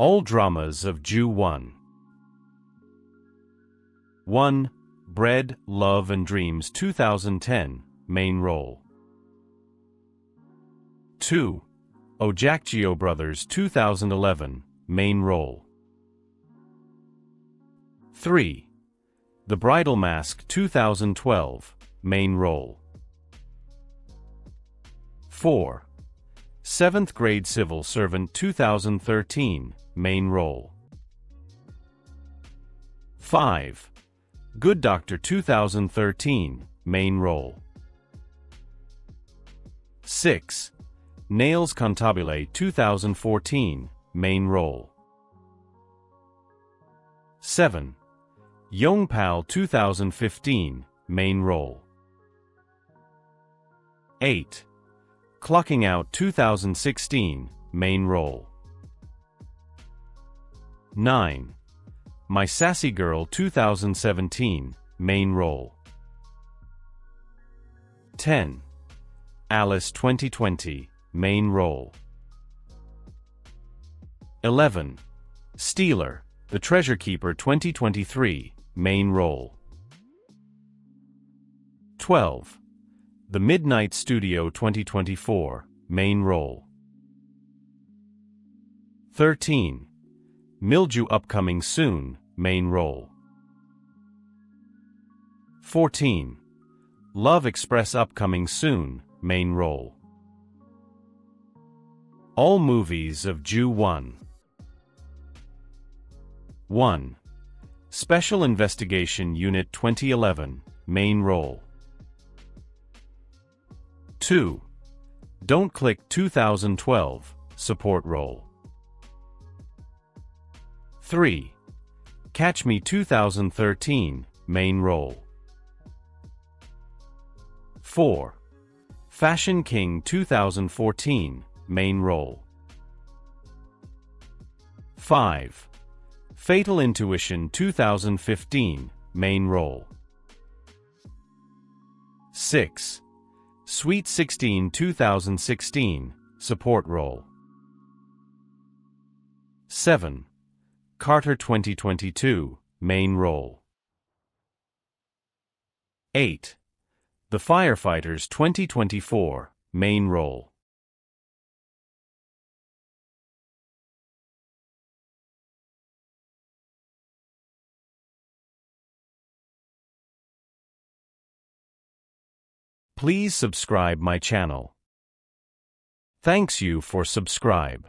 All dramas of Joo Won. 1. Bread, Love and Dreams 2010, main role. 2. Ojakgyo Brothers 2011, main role. 3. The Bridal Mask 2012, main role. 4. 7th Grade Civil Servant 2013, main role. 5. Good Doctor 2013, main role. 6. Naeil's Cantabile 2014, main role. 7. Yong-pal 2015, main role. 8. Clocking Out 2016, main role. 9. My Sassy Girl 2017, main role. 10. Alice 2020, main role. 11. Stealer, The Treasure Keeper 2023, main role. 12. The Midnight Studio 2024, main role. 13. Mildew upcoming soon, main role. 14. Love Express upcoming soon, main role. All movies of Joo Won. 1. Special Investigation Unit 2011, main role. 2. Don't click 2012, support role. 3. Catch Me 2013, main role. 4. Fashion King 2014, main role. 5. Fatal Intuition 2015, main role. 6. Sweet 16 2016, support role. 7. Carter 2022, main role. 8. The Firefighters 2024, main role. Please subscribe my channel. Thanks you for subscribe.